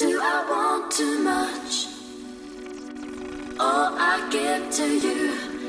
Do I want too much? All I give to you